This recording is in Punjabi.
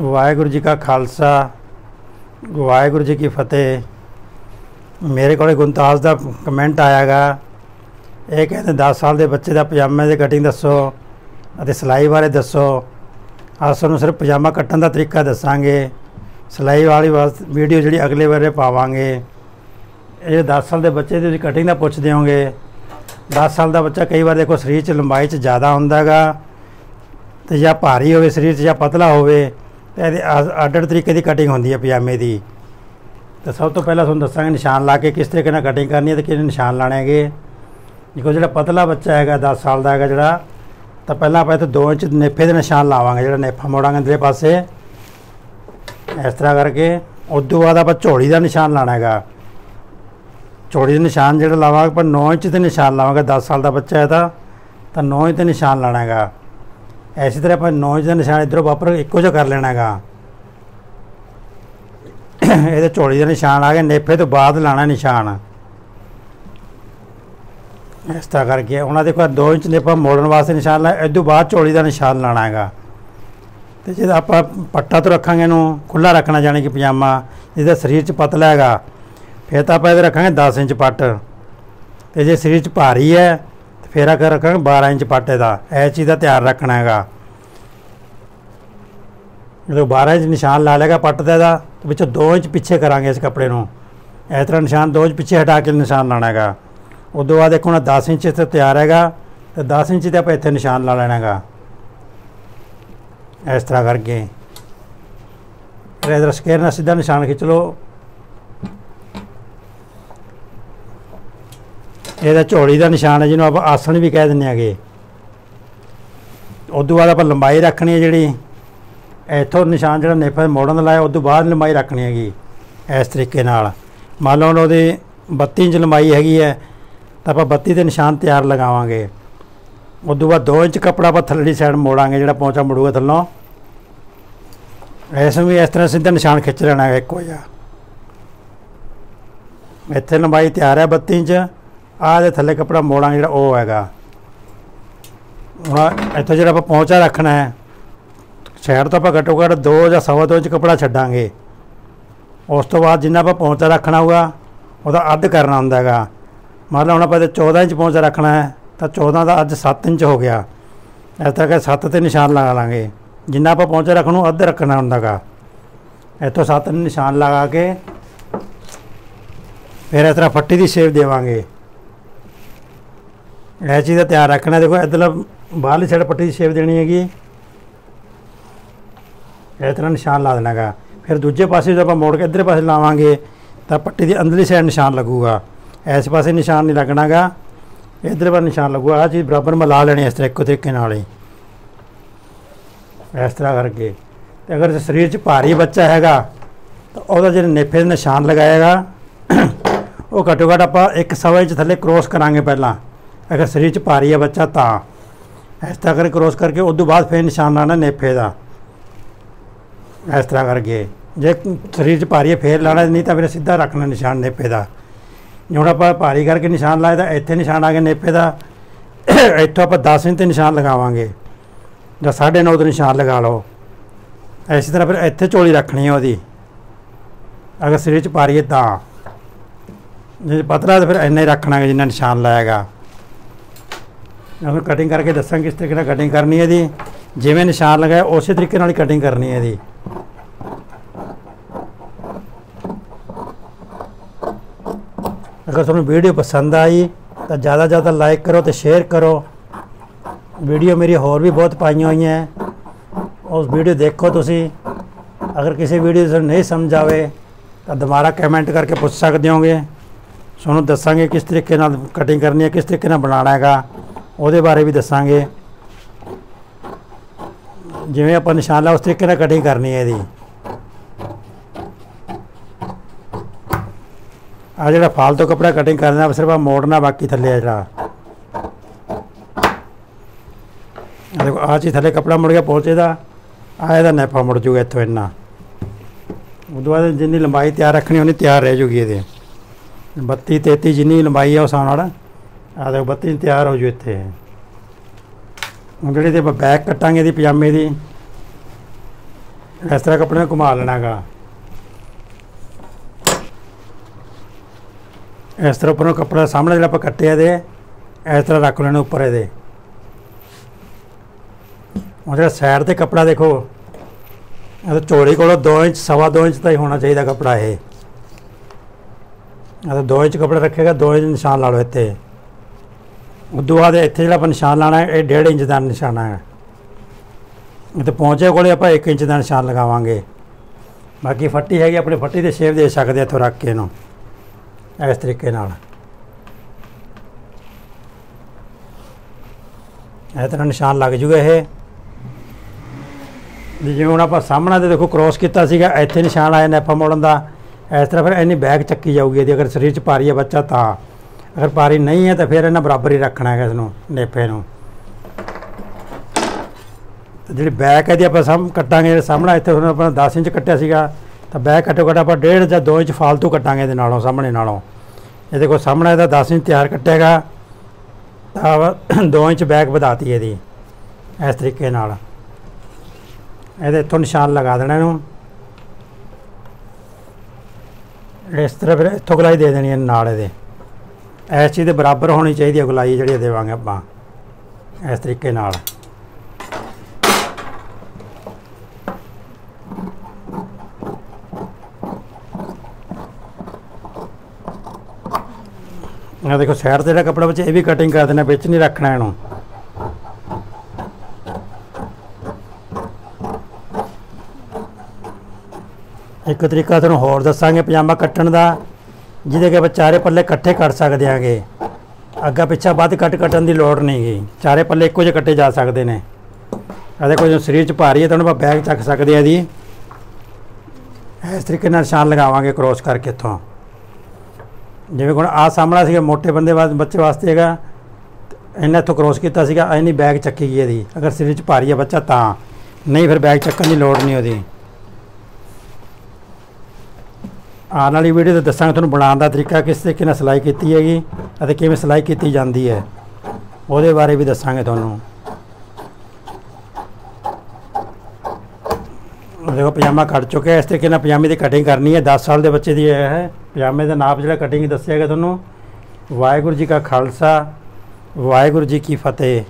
ਵਾਹਿਗੁਰੂ ਜੀ ਕਾ ਖਾਲਸਾ, ਵਾਹਿਗੁਰੂ ਜੀ ਕੀ ਫਤਿਹ। ਮੇਰੇ ਕੋਲੇ ਗੁੰਤਾਸ ਦਾ ਕਮੈਂਟ ਆਇਆਗਾ ਇਹ ਕਹਿੰਦੇ 10 ਸਾਲ ਦੇ ਬੱਚੇ ਦਾ ਪਜਾਮੇ ਦੀ ਕਟਿੰਗ ਦੱਸੋ ਅਤੇ ਸਿਲਾਈ ਬਾਰੇ ਦੱਸੋ। ਅੱਜ ਤੁਹਾਨੂੰ ਸਿਰਫ ਪਜਾਮਾ ਕੱਟਣ ਦਾ ਤਰੀਕਾ ਦੱਸਾਂਗੇ। ਸਿਲਾਈ ਵਾਲੀ ਵੀਡੀਓ ਜਿਹੜੀ ਅਗਲੇ ਵਾਰੇ ਪਾਵਾਂਗੇ। ਇਹ 10 ਸਾਲ ਦੇ ਬੱਚੇ ਦੀ ਤੁਸੀਂ ਕਟਿੰਗ ਦਾ ਪੁੱਛਦੇ ਹੋਗੇ 10 ਸਾਲ ਦਾ ਬੱਚਾ ਕਈ ਵਾਰ ਦੇਖੋ ਸਰੀਰ 'ਚ ਲੰਬਾਈ 'ਚ ਜ਼ਿਆਦਾ ਹੁੰਦਾਗਾ ਤੇ ਜਾਂ ਭਾਰੀ ਹੋਵੇ, ਸਰੀਰ 'ਚ ਜਾਂ ਪਤਲਾ ਹੋਵੇ ਤੇ ਇਹਦੇ ਆਰਡਰ ਤਰੀਕੇ ਦੀ ਕਟਿੰਗ ਹੁੰਦੀ ਹੈ ਪਜਾਮੇ ਦੀ। ਤਾਂ ਸਭ ਤੋਂ ਪਹਿਲਾਂ ਤੁਹਾਨੂੰ ਦੱਸਾਂਗੇ ਨਿਸ਼ਾਨ ਲਾ ਕੇ ਕਿਸ ਤਰੀਕੇ ਨਾਲ ਕਟਿੰਗ ਕਰਨੀ ਹੈ ਤੇ ਕਿਹੜੇ ਨਿਸ਼ਾਨ ਲਾਣੇ ਹੈਗੇ। ਦੇਖੋ ਜਿਹੜਾ ਪਤਲਾ ਬੱਚਾ ਹੈਗਾ 10 ਸਾਲ ਦਾ ਹੈਗਾ ਜਿਹੜਾ, ਤਾਂ ਪਹਿਲਾਂ ਆਪਾਂ ਇੱਥੇ 2 ਇੰਚ ਨੇਫੇ ਦੇ ਨਿਸ਼ਾਨ ਲਾਵਾਂਗੇ, ਜਿਹੜਾ ਨੇਫਾ ਮੋੜਾਂਗੇ ਅੰਦਰਲੇ ਪਾਸੇ। ਇਸ ਤਰ੍ਹਾਂ ਕਰਕੇ ਉਸ ਤੋਂ ਬਾਅਦ ਆਪਾਂ ਝੋਲੀ ਦਾ ਨਿਸ਼ਾਨ ਲਾਣਾ ਹੈਗਾ। ਝੋਲੀ ਦੇ ਨਿਸ਼ਾਨ ਜਿਹੜਾ ਲਾਵਾਂਗੇ ਪਰ 9 ਇੰਚ ਦੇ ਨਿਸ਼ਾਨ ਲਾਵਾਂਗੇ 10 ਸਾਲ ਦਾ ਬੱਚਾ ਹੈ ਤਾਂ। ਤਾਂ 9 ਇੰਚ ਤੇ ਨਿਸ਼ਾਨ ਲਾਣਾ ਹੈਗਾ। ਐਸੀ ਤਰ੍ਹਾਂ ਆਪਾਂ 9 ਇੰਚ ਦਾ ਨਿਸ਼ਾਨ ਇਧਰੋਂ ਵਾਪਰ ਇੱਕੋ ਜਿਹਾ ਕਰ ਲੈਣਾ ਹੈਗਾ। ਇਹਦੇ ਝੋਲੀ ਦਾ ਨਿਸ਼ਾਨ ਆ ਗਿਆ, ਨੇਫੇ ਤੋਂ ਬਾਅਦ ਲਾਣਾ ਨਿਸ਼ਾਨ। ਇਸ ਤਰ੍ਹਾਂ ਕਰਕੇ ਉਹਨਾਂ ਦੇ ਕੋਲ 2 ਇੰਚ ਨੇਫਾ ਮੋੜਨ ਵਾਸਤੇ ਨਿਸ਼ਾਨ ਲਾਇਆ ਇਸ ਤੋਂ ਬਾਅਦ ਝੋਲੀ ਦਾ ਨਿਸ਼ਾਨ ਲਾਣਾ ਹੈਗਾ। ਤੇ ਜੇ ਆਪਾਂ ਪੱਟਾ ਤੋਂ ਰੱਖਾਂਗੇ ਇਹਨੂੰ ਖੁੱਲਾ ਰੱਖਣਾ ਜਾਣੀ ਕਿ ਪਜਾਮਾ, ਜਿਹਦਾ ਸਰੀਰ 'ਚ ਪਤਲਾ ਹੈਗਾ, ਫਿਰ ਤਾਂ ਆਪਾਂ ਇਹਦੇ ਰੱਖਾਂਗੇ 10 ਇੰਚ ਪੱਟ। ਤੇ ਜੇ ਸਰੀਰ 'ਚ ਭਾਰੀ ਹੈ ਫਿਰ ਅਗਰ ਰੱਖਾਂਗੇ 12 ਇੰਚ ਪੱਟ ਇਹਦਾ, ਇਹ ਚੀਜ਼ ਦਾ ਧਿਆਨ ਰੱਖਣਾ ਹੈਗਾ। ਜਦੋਂ 12 ਇੰਚ ਨਿਸ਼ਾਨ ਲਾ ਲੇਗਾ ਪੱਟ ਦਾ ਇਹਦਾ ਵਿੱਚੋਂ 2 ਇੰਚ ਪਿੱਛੇ ਕਰਾਂਗੇ ਇਸ ਕੱਪੜੇ ਨੂੰ। ਇਸ ਤਰ੍ਹਾਂ ਨਿਸ਼ਾਨ 2 ਇੰਚ ਪਿੱਛੇ ਹਟਾ ਕੇ ਨਿਸ਼ਾਨ ਲਾਣਾ ਹੈਗਾ। ਉਦੋਂ ਬਾਅਦ ਦੇਖੋ ਨਾ 10 ਇੰਚ ਤੇ ਤਿਆਰ ਹੈਗਾ, ਤੇ 10 ਇੰਚ ਤੇ ਆਪਾਂ ਇੱਥੇ ਨਿਸ਼ਾਨ ਲਾ ਲੈਣਾ ਹੈਗਾ। ਇਸ ਤਰ੍ਹਾਂ ਕਰਕੇ। ਫਿਰ ਇਧਰ ਸਕੇਅਰ ਨਾਲ ਸਿੱਧਾ ਨਿਸ਼ਾਨ ਖਿੱਚ ਲਓ। ਇਹਦਾ ਝੋਲੀ ਦਾ ਨਿਸ਼ਾਨ ਹੈ ਜਿਹਨੂੰ ਆਪਾਂ ਆਸਣ ਵੀ ਕਹਿ ਦਿੰਦੇ ਆਗੇ ਤੋਂ ਬਾਅਦ ਆਪਾਂ ਲੰਬਾਈ ਰੱਖਣੀ ਹੈ ਜਿਹੜੀ। ਇੱਥੋਂ ਨਿਸ਼ਾਨ ਜਿਹੜਾ ਨੇਫਾ ਮੋੜਨ ਦਾ ਲਾਇਆ ਤੋਂ ਬਾਅਦ ਲੰਬਾਈ ਰੱਖਣੀ ਹੈਗੀ ਇਸ ਤਰੀਕੇ ਨਾਲ। ਮੰਨ ਲਓ ਉਹਦੀ 32 ਇੰਚ ਲੰਬਾਈ ਹੈਗੀ ਹੈ, ਤਾਂ ਆਪਾਂ 32 ਦੇ ਨਿਸ਼ਾਨ ਤਿਆਰ ਲਗਾਵਾਂਗੇ। ਉਦੋਂ ਬਾਅਦ 2 ਇੰਚ ਕਪੜਾ ਆਪਾਂ ਥੱਲੜੀ ਸਾਈਡ ਮੋੜਾਂਗੇ, ਜਿਹੜਾ ਪਹੁੰਚਾ ਮੁੜੂਗਾ ਥੱਲੋਂ। ਐਸੇ ਵੀ ਇਸ ਤਰ੍ਹਾਂ ਸਿੱਧਾ ਨਿਸ਼ਾਨ ਖਿੱਚ ਲੈਣਾ ਹੈ ਇੱਕੋ ਜਿਹਾ। ਇੱਥੇ ਲੰਬਾਈ ਤਿਆਰ ਹੈ 32 ਇੰਚ। ਆਹ ਦੇ ਥੱਲੇ ਕਪੜਾ ਮੋੜਾਂ ਜਿਹੜਾ ਉਹ ਹੈਗਾ। ਹਾਂ ਇੱਥੇ ਜਿਹੜਾ ਆਪਾਂ ਪਹੁੰਚਾ ਰੱਖਣਾ ਹੈ, ਸ਼ਹਿਰ ਤੋਂ ਆਪਾਂ ਘੱਟੋ ਘੱਟ 2 ਜਾਂ ਸਵਾ 2 ਇੰਚ ਕਪੜਾ ਛੱਡਾਂਗੇ। ਉਸ ਤੋਂ ਬਾਅਦ ਜਿੰਨਾ ਆਪਾਂ ਪਹੁੰਚਾ ਰੱਖਣਾ ਹੋਊਗਾ, ਉਹਦਾ ਅੱਧ ਕਰਨਾ ਹੁੰਦਾ ਹੈਗਾ। ਮੰਨ ਲਓ ਹੁਣ ਆਪਾਂ ਤੇ 14 ਇੰਚ ਪਹੁੰਚਾ ਰੱਖਣਾ ਹੈ, ਤਾਂ 14 ਦਾ ਅੱਜ 7 ਇੰਚ ਹੋ ਗਿਆ। ਇਸ ਤਰ੍ਹਾਂ ਕਿ 7 ਤੇ ਨਿਸ਼ਾਨ ਲਗਾ ਲਾਂਗੇ। ਜਿੰਨਾ ਆਪਾਂ ਪਹੁੰਚਾ ਰੱਖਣ ਨੂੰ ਅੱਧ ਰੱਖਣਾ ਹੁੰਦਾਗਾ ਇੱਥੋਂ 7 ਨਿਸ਼ਾਨ ਲਗਾ ਕੇ ਫਿਰ ਇਸ ਤਰ੍ਹਾਂ ਫੱਟੀ ਦੀ ਸ਼ੇਪ ਦੇਵਾਂਗੇ। ਇਹ ਚੀਜ਼ ਦਾ ਧਿਆਨ ਰੱਖਣਾ ਦੇਖੋ ਇਧਰ ਬਾਹਰਲੀ ਸਾਈਡ ਪੱਟੀ ਦੀ ਸ਼ੇਪ ਦੇਣੀ ਹੈਗੀ। ਇਸ ਤਰ੍ਹਾਂ ਨਿਸ਼ਾਨ ਲਾ ਦੇਣਾਗਾ ਫਿਰ ਦੂਜੇ ਪਾਸੇ ਜਦੋਂ ਆਪਾਂ ਮੋੜ ਕੇ ਇਧਰਲੇ ਪਾਸੇ ਲਾਵਾਂਗੇ, ਤਾਂ ਪੱਟੀ ਦੀ ਅੰਦਰਲੀ ਸਾਈਡ ਨਿਸ਼ਾਨ ਲੱਗੂਗਾ। ਇਸ ਪਾਸੇ ਨਿਸ਼ਾਨ ਨਹੀਂ ਲੱਗਣਾਗਾ ਇਧਰ ਪਰ ਨਿਸ਼ਾਨ ਲੱਗੂਗਾ। ਆ ਚੀਜ਼ ਬਰਾਬਰ ਮਿਲਾ ਲੈਣੀ ਇਸ ਤਰ੍ਹਾਂ ਇੱਕੋ ਤਰੀਕੇ ਨਾਲ ਹੀ। ਇਸ ਤਰ੍ਹਾਂ ਕਰਕੇ। ਤੇ ਅਗਰ ਸਰੀਰ 'ਚ ਭਾਰੀ ਬੱਚਾ ਹੈਗਾ, ਤਾਂ ਉਹਦਾ ਜਿਹੜੇ ਨੇਫੇ ਦੇ ਨਿਸ਼ਾਨ ਲਗਾਏਗਾ ਉਹ ਘੱਟੋ ਘੱਟ ਆਪਾਂ ਇੱਕ ਸਵਾ ਇੰਚ ਥੱਲੇ ਕ੍ਰੋਸ ਕਰਾਂਗੇ ਪਹਿਲਾਂ। ਅਗਰ ਸਰੀਰ 'ਚ ਭਾਰੀ ਆ ਬੱਚਾ ਤਾਂ। ਇਸ ਤਰ੍ਹਾਂ ਕਰਕੇ ਕ੍ਰੋਸ ਕਰਕੇ ਉਸ ਤੋਂ ਬਾਅਦ ਫਿਰ ਨਿਸ਼ਾਨ ਲਾਣਾ ਨੇਫੇ ਦਾ। ਇਸ ਤਰ੍ਹਾਂ ਕਰਕੇ। ਜੇ ਸਰੀਰ 'ਚ ਭਾਰੀ ਹੈ ਫੇਰ ਲਾਣਾ ਨਹੀਂ ਤਾਂ ਫਿਰ ਸਿੱਧਾ ਰੱਖਣਾ ਨਿਸ਼ਾਨ ਨੇਪੇ ਦਾ। ਹੁਣ ਆਪਾਂ ਭਾਰੀ ਕਰਕੇ ਨਿਸ਼ਾਨ ਲਾਇਆ ਤਾਂ ਇੱਥੇ ਨਿਸ਼ਾਨ ਆ ਗਿਆ ਨੇਪੇ ਦਾ। ਇੱਥੋਂ ਆਪਾਂ 10 ਇੰਚ ਤੇ ਨਿਸ਼ਾਨ ਲਗਾਵਾਂਗੇ। ਜਾਂ 9.5 ਤੇ ਨਿਸ਼ਾਨ ਲਗਾ ਲਓ। ਇਸੇ ਤਰ੍ਹਾਂ ਫਿਰ ਇੱਥੇ ਝੋਲੀ ਰੱਖਣੀ ਹੈ ਉਹਦੀ। ਅਗਰ ਸਰੀਰ 'ਚ ਭਾਰੀ ਹੈ ਤਾਂ। ਜੇ ਪਤਲਾ ਤਾਂ ਫਿਰ ਇੰਨਾ ਹੀ ਰੱਖਣਾ ਜਿੰਨਾ ਨਿਸ਼ਾਨ ਲਾਏਗਾ ਹੁਣ ਕਟਿੰਗ ਕਰਕੇ ਦੱਸਾਂ ਕਿਸ ਤਰੀਕੇ ਨਾਲ ਕਟਿੰਗ ਕਰਨੀ ਹੈ ਇਹਦੀ ਜਿਵੇਂ ਨਿਸ਼ਾਨ ਲਗਾਇਆ, ਉਸੇ ਤਰੀਕੇ ਨਾਲ ਹੀ ਕਟਿੰਗ ਕਰਨੀ ਹੈ ਇਹਦੀ ਅਗਰ ਤੁਹਾਨੂੰ ਵੀਡੀਓ ਪਸੰਦ ਆਈ, ਤਾਂ ਜ਼ਿਆਦਾ ਜ਼ਿਆਦਾ ਲਾਈਕ ਕਰੋ ਤੇ ਸ਼ੇਅਰ ਕਰੋ। ਵੀਡੀਓ ਮੇਰੀ ਹੋਰ ਵੀ ਬਹੁਤ ਪਾਈਆਂ ਹੋਈਆਂ ਹੈ। ਉਸ ਵੀਡੀਓ ਦੇਖੋ ਤੁਸੀਂ। ਅਗਰ ਕਿਸੇ ਵੀਡੀਓ ਤੁਹਾਨੂੰ ਨਹੀਂ ਸਮਝ ਆਵੇ, ਤਾਂ ਦੁਬਾਰਾ ਕਮੈਂਟ ਕਰਕੇ ਪੁੱਛ ਸਕਦੇ ਹੋਗੇ ਤੁਹਾਨੂੰ ਦੱਸਾਂਗੇ ਕਿਸ ਤਰੀਕੇ ਨਾਲ ਕਟਿੰਗ ਕਰਨੀ ਹੈ, ਕਿਸ ਤਰੀਕੇ ਨਾਲ ਬਣਾਉਣਾ ਹੈਗਾ। ਉਹਦੇ ਬਾਰੇ ਵੀ ਦੱਸਾਂਗੇ। ਜਿਵੇਂ ਆਪਾਂ ਨਿਸ਼ਾਨ ਲਾ ਉਸ ਤਰੀਕੇ ਨਾਲ ਕਟਿੰਗ ਕਰਨੀ ਹੈ ਇਹਦੀ। ਆ ਜਿਹੜਾ ਫਾਲਤੂ ਕਪੜਾ ਕਟਿੰਗ ਕਰਨਾ ਸਿਰਫ ਆ ਮੋੜਨਾ ਬਾਕੀ ਥੱਲੇ ਆ ਜਿਹੜਾ। ਆ ਦੇਖੋ ਆ ਚੀ ਥੱਲੇ ਕਪੜਾ ਮੁੜ ਗਿਆ ਪਹੁੰਚੇ ਦਾ ਆ ਇਹਦਾ ਨੈਫਾ ਮੁੜ ਜੂਗਾ ਇੱਥੋਂ ਇੰਨਾ। ਉਦੋਂ ਬਾਅਦ ਜਿੰਨੀ ਲੰਬਾਈ ਤਿਆਰ ਰੱਖਣੀ ਉਹਨੀ ਤਿਆਰ ਰਹਿ ਜੂਗੀ ਇਹਦੇ। 32 33 ਜਿੰਨੀ ਲੰਬਾਈ ਆ ਉਸ ਨਾਲ ਆ ਦੇਖੋ 32 ਤਿਆਰ ਹੋ ਜੂ ਇੱਥੇ। ਹੁਣ ਜਿਹੜੇ ਤੇ ਆਪਾਂ ਬੈਕ ਕੱਟਾਂਗੇ ਦੀ ਪਜਾਮੇ ਦੀ, ਇਸ ਤਰ੍ਹਾਂ ਕੱਪੜੇ ਨੂੰ ਘੁਮਾ ਲੈਣਾਗਾ। ਇਸ ਤਰ੍ਹਾਂ ਉੱਪਰੋਂ ਕੱਪੜਾ ਸਾਹਮਣੇ ਜਿਹੜਾ ਆਪਾਂ ਕੱਟਿਆ ਦੇ ਇਸ ਤਰ੍ਹਾਂ ਰੱਖ ਲੈਣਾ ਉੱਪਰ ਇਹਦੇ। ਉਹ ਜਿਹੜਾ ਸਾਈਡ ਤੇ ਕੱਪੜਾ ਦੇਖੋ, ਇਹ ਚੋੜੀ ਕੋਲੋਂ 2 ਇੰਚ, ਸਵਾ 2 ਇੰਚ ਦਾ ਹੀ ਹੋਣਾ ਚਾਹੀਦਾ ਕੱਪੜਾ ਇਹ। ਇਹ 2 ਇੰਚ ਕੱਪੜਾ ਰੱਖੇਗਾ 2 ਇੰਚ ਨਿਸ਼ਾਨ ਲਾ ਲਓ ਇੱਥੇ। ਉਦੋਂ ਬਾਅਦ ਇੱਥੇ ਜਿਹੜਾ ਆਪਾਂ ਨਿਸ਼ਾਨ ਲਾਣਾ ਹੈ, ਇਹ 1.5 ਇੰਚ ਦਾ ਨਿਸ਼ਾਨਾ ਹੈ। ਤੇ ਪਹੁੰਚੇ ਕੋਲੇ ਆਪਾਂ 1 ਇੰਚ ਦਾ ਨਿਸ਼ਾਨ ਲਗਾਵਾਂਗੇ। ਬਾਕੀ ਫੱਟੀ ਹੈਗੀ, ਆਪਣੇ ਫੱਟੀ ਦੇ ਸ਼ੇਪ ਦੇ ਸਕਦੇ ਇੱਥੋਂ ਰੱਖ ਕੇ ਇਹਨੂੰ, ਇਸ ਤਰੀਕੇ ਨਾਲ। ਇਹ ਤਰ੍ਹਾਂ ਨਿਸ਼ਾਨ ਲੱਗ ਜੂਗਾ ਇਹ। ਜਿਵੇਂ ਹੁਣ ਆਪਾਂ ਸਾਹਮਣਾ ਤੇ ਦੇਖੋ ਕ੍ਰੋਸ ਕੀਤਾ ਸੀਗਾ, ਇੱਥੇ ਨਿਸ਼ਾਨ ਆਇਆ ਨੈਫਾ ਮੋੜਨ ਦਾ। ਇਸ ਤਰ੍ਹਾਂ ਫਿਰ ਇੰਨੀ ਬੈਗ ਚੱਕੀ ਜਾਊਗੀ ਇਹਦੀ, ਅਗਰ ਸਰੀਰ 'ਚ ਭਾਰੀ ਹੈ ਬੱਚਾ ਤਾਂ। ਅਗਰ ਪਾਰੀ ਨਹੀਂ ਹੈ ਤਾਂ ਫਿਰ ਇਹਨਾਂ ਬਰਾਬਰ ਹੀ ਰੱਖਣਾ ਹੈਗਾ ਇਸ ਨੂੰ। ਨੇਫੇ ਨੂੰ ਜਿਹੜੀ ਬੈਕ ਹੈ ਦੀ ਆਪਾਂ ਸਮ, ਕੱਟਾਂਗੇ ਜਿਹੜਾ ਸਾਹਮਣਾ ਇੱਥੇ ਹੁਣ ਆਪਾਂ 10 ਇੰਚ ਕੱਟਿਆ ਸੀਗਾ, ਤਾਂ ਬੈਕ ਘੱਟੋ ਘੱਟ ਆਪਾਂ 1.5 ਜਾਂ 2 ਇੰਚ ਫਾਲਤੂ ਕੱਟਾਂਗੇ ਇਹਦੇ ਨਾਲੋਂ, ਸਾਹਮਣੇ ਨਾਲੋਂ। ਇਹਦੇ ਕੋਲ ਸਾਹਮਣਾ ਇਹਦਾ 10 ਇੰਚ ਤਿਆਰ ਕੱਟੇਗਾ ਤਾਂ 2 ਇੰਚ ਬੈਕ ਵਧਾਤੀ ਇਹਦੀ, ਇਸ ਤਰੀਕੇ ਨਾਲ। ਇਹਦੇ ਇੱਥੋਂ ਨਿਸ਼ਾਨ ਲਗਾ ਦੇਣਾ ਇਹਨੂੰ। ਇਸ ਤਰ੍ਹਾਂ ਫਿਰ ਇੱਥੋਂ ਗੁਲਾਈ ਦੇ ਦੇਣੀ ਹੈ ਨਾਲ ਇਹਦੇ। ਇਸ ਚੀਜ਼ ਦੇ ਬਰਾਬਰ ਹੋਣੀ ਚਾਹੀਦੀ ਹੈ ਗੁਲਾਈ ਜਿਹੜੀ ਦੇਵਾਂਗੇ ਆਪਾਂ, ਇਸ ਤਰੀਕੇ ਨਾਲ। ਆ ਦੇਖੋ, ਸਾਈਡ ਤੇ ਜਿਹੜਾ ਕੱਪੜਾ ਵਿੱਚ ਇਹ ਵੀ ਕਟਿੰਗ ਕਰ ਦੇਣਾ ਵਿੱਚ ਨਹੀਂ ਰੱਖਣਾ ਇਹਨੂੰ। ਇੱਕ ਤਰੀਕਾ ਤੁਹਾਨੂੰ ਹੋਰ ਦੱਸਾਂਗੇ, ਪਜਾਮਾ ਕੱਟਣ ਦਾ। ਜਿਹਦੇ ਕਿ ਆਪਾਂ ਚਾਰੇ ਪੱਲੇ ਇਕੱਠੇ ਕੱਟ ਸਕਦੇ ਆਂਗੇ। ਅੱਗਾ ਪਿੱਛਾ ਵੱਧ ਕੱਟ ਕੱਟਣ ਦੀ ਲੋੜ ਨਹੀਂ ਗਈ ਚਾਰੇ ਪੱਲੇ ਇੱਕੋ ਜਿਹੇ ਕੱਟੇ ਜਾ ਸਕਦੇ ਨੇ। ਇਹਦੇ ਕੋਈ ਸਰੀਰ 'ਚ ਭਾਰੀ ਹੈ, ਤਾਂ ਉਹਨੂੰ ਆਪਾਂ ਬੈਗ ਚੱਕ ਸਕਦੇ ਆ ਜੀ। ਇਸ ਤਰੀਕੇ ਨਾਲ ਨਿਸ਼ਾਨ ਲਗਾਵਾਂਗੇ ਕ੍ਰੋਸ ਕਰਕੇ ਇੱਥੋਂ। ਜਿਵੇਂ ਹੁਣ ਆ ਸਾਹਮਣਾ ਸੀਗਾ, ਮੋਟੇ ਬੰਦੇ ਵਾਸਤੇ ਬੱਚੇ ਵਾਸਤੇ ਹੈਗਾ। ਇਹਨੇ ਇੱਥੋਂ ਕ੍ਰੋਸ ਕੀਤਾ ਸੀਗਾ ਐਨੀ ਬੈਗ ਚੱਕੀ ਗਈ ਇਹਦੀ ਅਗਰ ਸਰੀਰ 'ਚ ਭਾਰੀ ਹੈ ਬੱਚਾ, ਤਾਂ। ਨਹੀਂ, ਫਿਰ ਬੈਗ ਚੱਕਣ ਦੀ ਲੋੜ ਨਹੀਂ ਉਹਦੀ। ਆਉਣ ਵਾਲੀ ਵੀਡੀਓ ਤੇ ਦੱਸਾਂਗੇ ਤੁਹਾਨੂੰ ਬਣਾਉਣ ਦਾ ਤਰੀਕਾ, ਕਿਸ ਤਰੀਕੇ ਨਾਲ ਸਿਲਾਈ ਕੀਤੀ ਹੈਗੀ ਅਤੇ ਕਿਵੇਂ ਸਿਲਾਈ ਕੀਤੀ ਜਾਂਦੀ ਹੈ। ਉਹਦੇ ਬਾਰੇ ਵੀ ਦੱਸਾਂਗੇ ਤੁਹਾਨੂੰ। ਦੇਖੋ, ਪਜਾਮਾ ਕੱਟ ਚੁੱਕਿਆ ਇਸ ਤਰੀਕੇ ਨਾਲ ਪਜਾਮੇ ਦੀ ਕਟਿੰਗ ਕਰਨੀ ਹੈ। 10 ਸਾਲ ਦੇ ਬੱਚੇ ਦੀ ਹੈ। ਪਜਾਮੇ ਦਾ ਨਾਪ ਜਿਹੜਾ ਕਟਿੰਗ ਦੱਸਿਆ ਗਿਆ ਤੁਹਾਨੂੰ। ਵਾਹਿਗੁਰੂ ਜੀ ਕਾ ਖਾਲਸਾ, ਵਾਹਿਗੁਰੂ ਜੀ ਕੀ ਫਤਿਹ।